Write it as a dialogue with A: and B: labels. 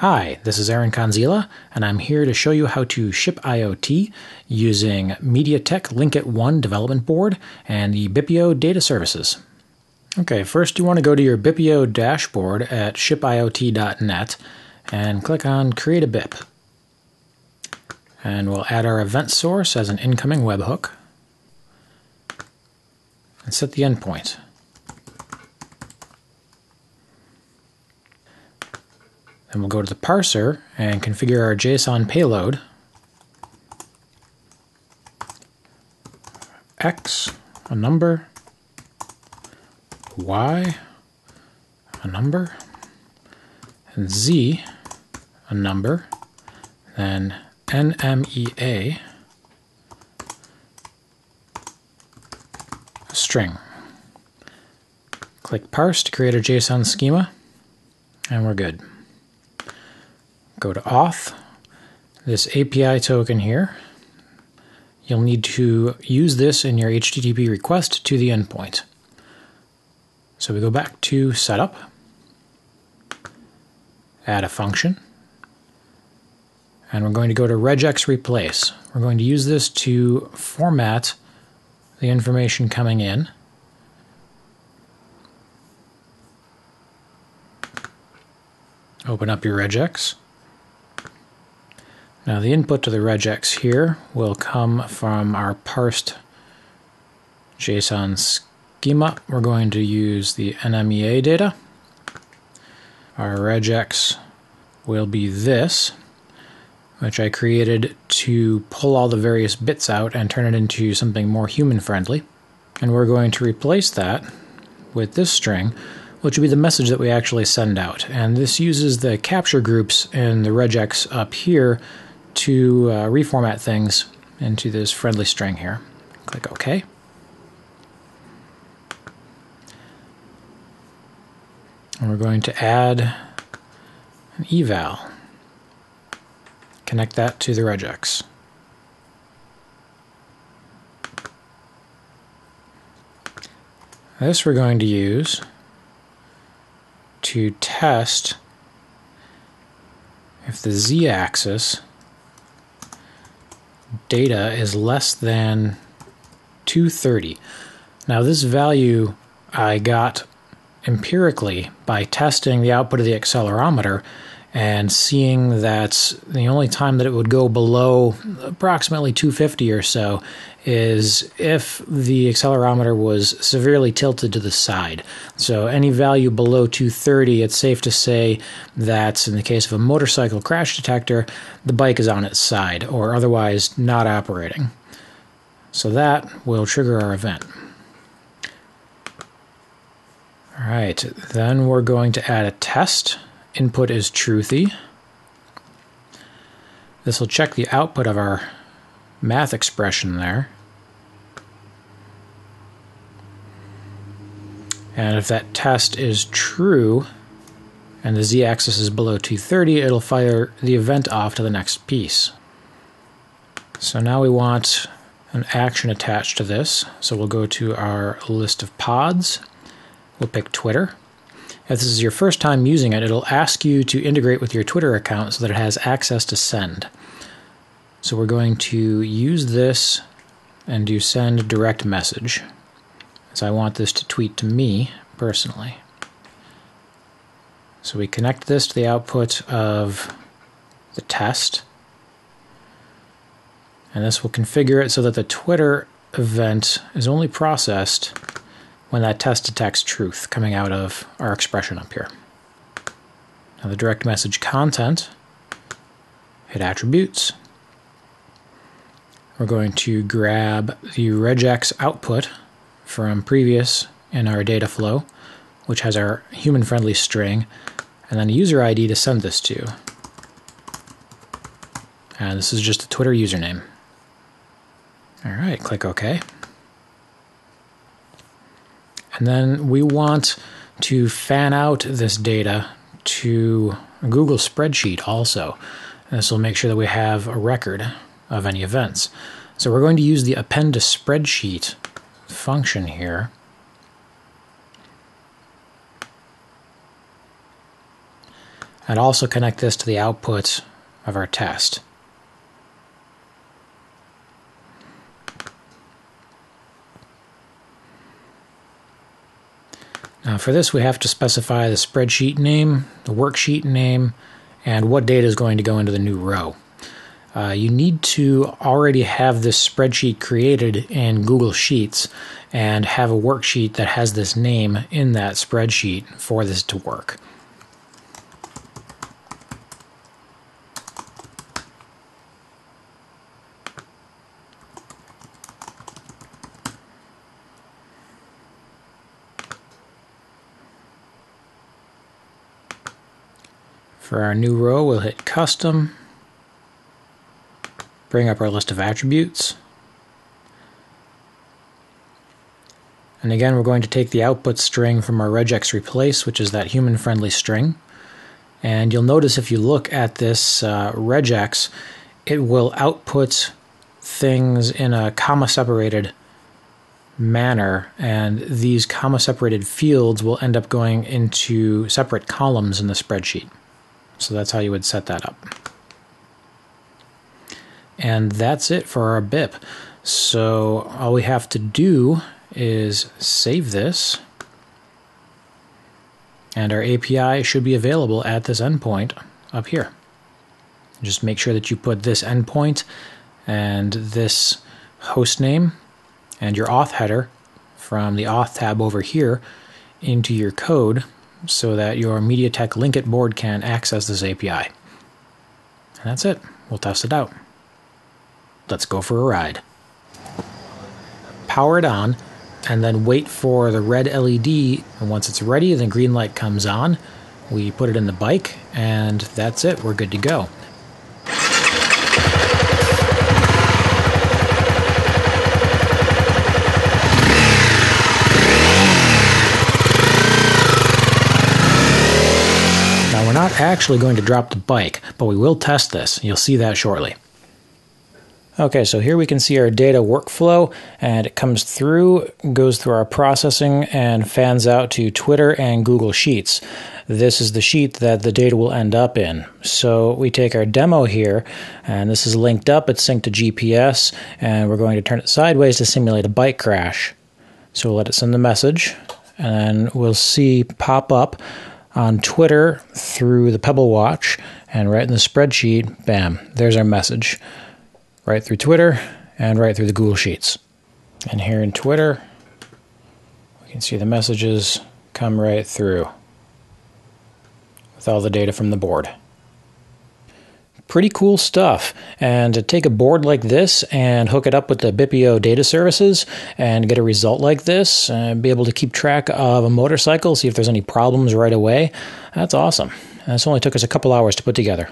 A: Hi, this is Aaron Kanzila, and I'm here to show you how to ship IoT using MediaTek Linkit One development board and the BIPIO data services. Okay, first you want to go to your BIPIO dashboard at shipiot.net and click on Create a BIP. And we'll add our event source as an incoming webhook and set the endpoint. Then we'll go to the parser and configure our JSON payload. X, a number, Y, a number, and Z, a number, then NMEA, a string. Click parse to create a JSON schema, and we're good go to auth, this API token here. You'll need to use this in your HTTP request to the endpoint. So we go back to setup, add a function, and we're going to go to regex replace. We're going to use this to format the information coming in. Open up your regex. Now the input to the regex here will come from our parsed JSON schema. We're going to use the NMEA data. Our regex will be this, which I created to pull all the various bits out and turn it into something more human friendly. And we're going to replace that with this string, which will be the message that we actually send out. And this uses the capture groups in the regex up here to uh, reformat things into this friendly string here. Click OK. And we're going to add an eval. Connect that to the regex. This we're going to use to test if the z-axis data is less than 230. Now this value I got empirically by testing the output of the accelerometer and seeing that the only time that it would go below approximately 250 or so is if the accelerometer was severely tilted to the side. So any value below 230, it's safe to say that in the case of a motorcycle crash detector, the bike is on its side or otherwise not operating. So that will trigger our event. All right, then we're going to add a test input is truthy. This will check the output of our math expression there. And if that test is true, and the z-axis is below 230, it'll fire the event off to the next piece. So now we want an action attached to this. So we'll go to our list of pods. We'll pick Twitter. If this is your first time using it, it'll ask you to integrate with your Twitter account so that it has access to send. So we're going to use this and do send direct message. So I want this to tweet to me personally. So we connect this to the output of the test. And this will configure it so that the Twitter event is only processed when that test detects truth coming out of our expression up here. Now the direct message content, hit attributes. We're going to grab the regex output from previous in our data flow, which has our human-friendly string, and then a user ID to send this to. And this is just a Twitter username. All right, click OK. And then we want to fan out this data to a Google spreadsheet also. This will make sure that we have a record of any events. So we're going to use the append to spreadsheet function here. and also connect this to the output of our test. Now for this we have to specify the spreadsheet name, the worksheet name, and what data is going to go into the new row. Uh, you need to already have this spreadsheet created in Google Sheets and have a worksheet that has this name in that spreadsheet for this to work. For our new row, we'll hit Custom, bring up our list of attributes. And again, we're going to take the output string from our regex replace, which is that human-friendly string. And you'll notice if you look at this uh, regex, it will output things in a comma-separated manner, and these comma-separated fields will end up going into separate columns in the spreadsheet. So that's how you would set that up. And that's it for our BIP. So all we have to do is save this. And our API should be available at this endpoint up here. Just make sure that you put this endpoint and this host name and your auth header from the auth tab over here into your code so that your MediaTek Linkit board can access this API. And that's it. We'll test it out. Let's go for a ride. Power it on, and then wait for the red LED. And once it's ready, the green light comes on. We put it in the bike, and that's it. We're good to go. not actually going to drop the bike, but we will test this. You'll see that shortly. Okay, so here we can see our data workflow, and it comes through, goes through our processing, and fans out to Twitter and Google Sheets. This is the sheet that the data will end up in. So we take our demo here, and this is linked up, it's synced to GPS, and we're going to turn it sideways to simulate a bike crash. So we'll let it send the message, and we'll see pop up on Twitter through the Pebble Watch and right in the spreadsheet, bam, there's our message. Right through Twitter and right through the Google Sheets. And here in Twitter, we can see the messages come right through with all the data from the board pretty cool stuff. And to take a board like this and hook it up with the BIPIO data services and get a result like this, and be able to keep track of a motorcycle, see if there's any problems right away, that's awesome. This only took us a couple hours to put together.